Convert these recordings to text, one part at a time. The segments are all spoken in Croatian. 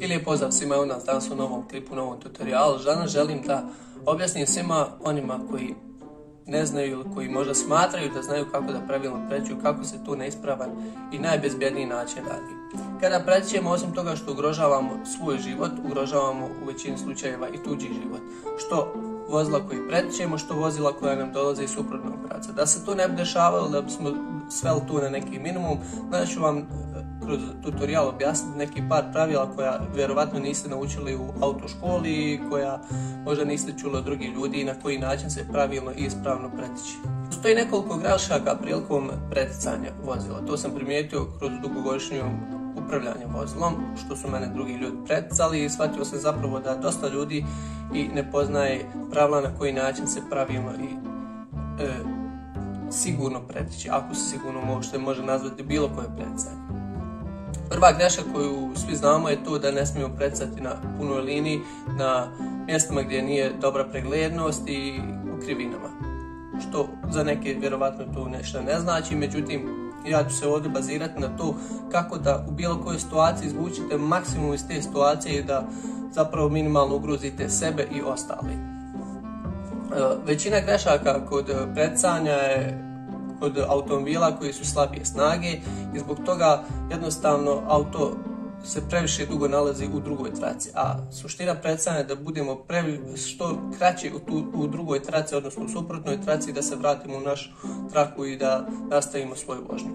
I lijep pozdrav svima u nas danas u novom klipu, novom tutorialu. Danas želim da objasnim svima onima koji ne znaju ili koji možda smatraju da znaju kako da pravilno preću, kako se tu neispravan i najbezbjedniji način radi. Kada prećemo, osim toga što ugrožavamo svoj život, ugrožavamo u većini slučajeva i tuđi život. Što vozila koji prećemo, što vozila koja nam dolaze iz suprotnog pravca. Da se to ne bi dešavalo, da bismo sveli tu na neki minimum, znači ću vam kroz tutorial objasniti neki par pravila koja vjerovatno niste naučili u autoškoli, koja možda niste čuli od drugih ljudi i na koji način se pravilno i ispravno pretići. Postoji nekoliko grešaka prilikom preticanja vozila. To sam primijetio kroz dugogodišnju upravljanje vozilom, što su mene drugi ljudi preticali i shvatio sam zapravo da dosta ljudi i ne poznaje pravila na koji način se pravilno i e, sigurno pretići, ako se sigurno može, može nazvati bilo koje preticanje. Prva greška koju svi znamo je to da ne smijemo precati na punoj liniji, na mjestima gdje nije dobra preglednost i u krivinama. Što za neke vjerovatno to nešto ne znači, međutim ja ću se ovdje bazirati na to kako da u bilo kojoj situaciji izvučite maksimum iz te situacije i da zapravo minimalno ugrozite sebe i ostali. E, većina grešaka kod precanja je kod automobila koji su slabije snage i zbog toga jednostavno auto se previše dugo nalazi u drugoj traci, a suština predstavlja da budemo previ, što kraće u, tu, u drugoj traci, odnosno u suprotnoj traci, da se vratimo u našu traku i da nastavimo svoju vožnju.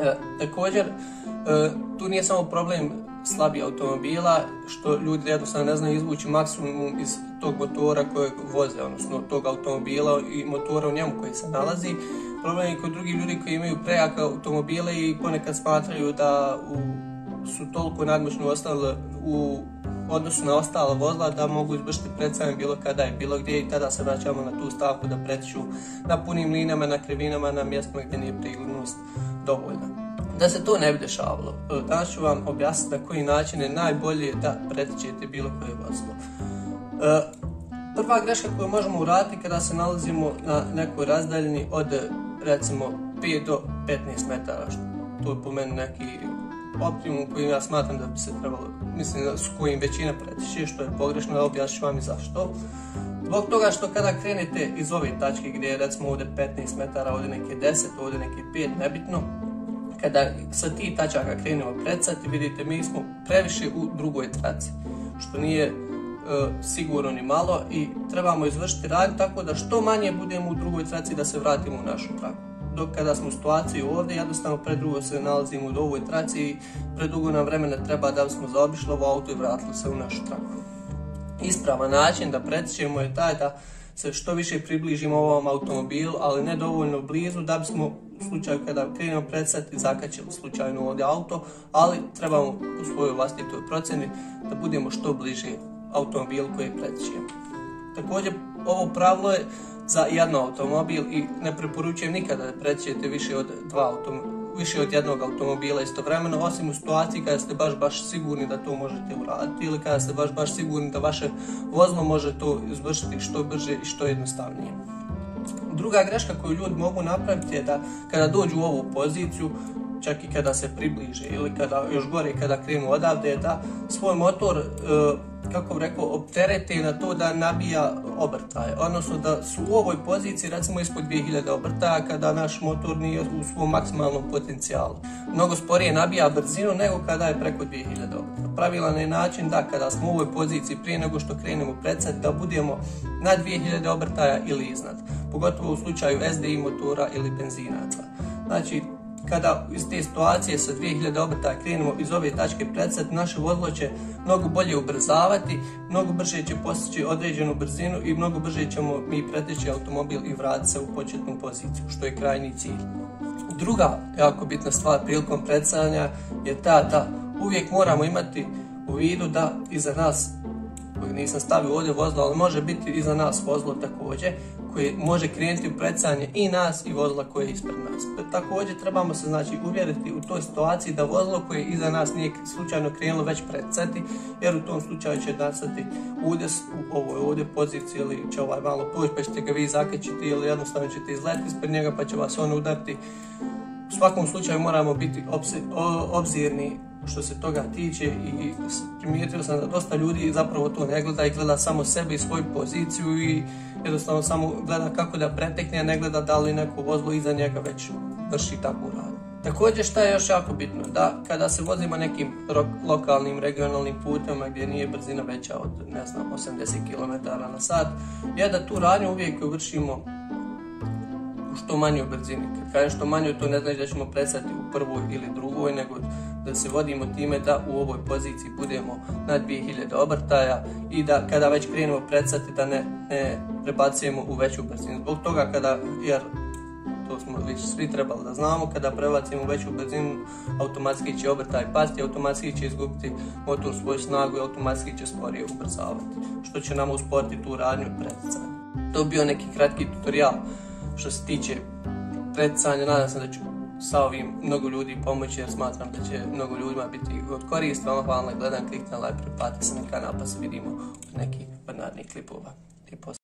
E, također, e, tu nije samo problem slabih automobila, što ljudi jednostavno ne znaju izvući maksimum iz tog motora kojeg voze, odnosno tog automobila i motora u njemu koji se nalazi. Problem je kod drugih ljudi koji imaju prejake automobile i ponekad smatraju da u, su toliko nadmoćno ostale u odnosu na ostala vozila da mogu izvršiti predstavljanje bilo kada je bilo gdje i tada se vraćamo na tu stavku da pretiču na punim linama, na krivinama, na mjestima gdje nije priglednost dovoljna. Da se to ne bi dešavalo, e, danas ću vam objasniti na koji način je najbolje da pretičete bilo koje vozilo. E, prva greška koju možemo uraditi kada se nalazimo na nekoj razdaljini od recimo 5 do 15 metara, što to je po meni neki optimum koji ja smatram da bi se trebalo, mislim s kojim većina pretiče, što je pogrešno, ja objasnit vam i zašto. Zbog toga što kada krenete iz ove tačke gdje je recimo ovdje 15 metara, ovdje neke 10, ovdje neke 5, nebitno, kada sa ti tačaka krenemo predsati, vidite mi smo previše u drugoj traci, što nije e, sigurno ni malo i trebamo izvršiti rad tako da što manje budemo u drugoj traci da se vratimo u našu traku. Dok kada smo u situaciji ovdje, jednostavno predugo se nalazimo u ovoj traci i predugo nam vremena treba da smo zaobišli ovo auto i vratili se u našu traku. Ispravan način da pretičemo je taj da se što više približimo ovom automobilu, ali ne dovoljno blizu da bismo u slučaju kada krenemo predsati zakačili slučajno ovdje auto, ali trebamo u svojoj vlastitoj procjeni da budemo što bliže automobilu koji pretičemo. Također, ovo pravilo je za jedan automobil i ne preporučujem nikada da prećete više od dva automobila više od jednog automobila istovremeno, osim u situaciji kada ste baš baš sigurni da to možete uraditi ili kada ste baš baš sigurni da vaše vozilo može to izvršiti što brže i što jednostavnije. Druga greška koju ljudi mogu napraviti je da kada dođu u ovu poziciju, čak i kada se približe ili kada još gore kada krenu odavde, da svoj motor e, kako bih rekao, opterete na to da nabija obrtaje. Odnosno da su u ovoj poziciji recimo ispod 2000 obrtaja kada naš motor nije u svom maksimalnom potencijalu. Mnogo sporije nabija brzinu nego kada je preko 2000 obrtaja. Pravilan je način da kada smo u ovoj poziciji prije nego što krenemo predsad da budemo na 2000 obrtaja ili iznad. Pogotovo u slučaju SDI motora ili benzinaca. Znači, kada iz te situacije sa 2000 obrtaja krenemo iz ove tačke predsad, naše vozilo će mnogo bolje ubrzavati, mnogo brže će postići određenu brzinu i mnogo brže ćemo mi preteći automobil i vratiti se u početnu poziciju, što je krajni cilj. Druga jako bitna stvar prilikom predstavljanja je ta da uvijek moramo imati u vidu da iza nas koji nisam stavio ovdje vozilo, ali može biti iza nas vozilo također, koje može krenuti u predstavljanje i nas i vozila koje je ispred nas. Također trebamo se znači uvjeriti u toj situaciji da vozilo koje iza nas nije slučajno krenulo već predcati, jer u tom slučaju će nastati udes u ovoj ovdje poziciji ili će ovaj malo poći pa ćete ga vi zakačiti ili jednostavno ćete izletiti ispred njega pa će vas on udariti. U svakom slučaju moramo biti obzirni što se toga tiče i primijetio sam da dosta ljudi zapravo to ne gleda i gleda samo sebe i svoju poziciju i jednostavno samo gleda kako da pretekne, a ne gleda da li neko vozilo iza njega već vrši takvu radu. Također šta je još jako bitno, da kada se vozimo nekim lokalnim, regionalnim putima gdje nije brzina veća od, ne znam, 80 km na sat, je da tu radnju uvijek vršimo u što manjoj brzini. Kad kažem što manje, to ne znači da ćemo presati u prvoj ili drugoj, nego da se vodimo time da u ovoj poziciji budemo na 2000 obrtaja i da kada već krenemo predsati da ne, ne prebacujemo u veću brzinu. Zbog toga kada, jer to smo već svi trebali da znamo, kada prebacimo u veću brzinu, automatski će obrtaj pasti, automatski će izgubiti motor svoju snagu i automatski će sporije ubrzavati, što će nam usporiti tu radnju preticanja. To bi bio neki kratki tutorial što se tiče preticanja, nadam se da ću sa ovim mnogo ljudi pomoći jer smatram da će mnogo ljudima biti od korist. Vama hvala na gledanju, kliknite na like, pretplatite se na kanal pa se vidimo u nekih banarnih klipova.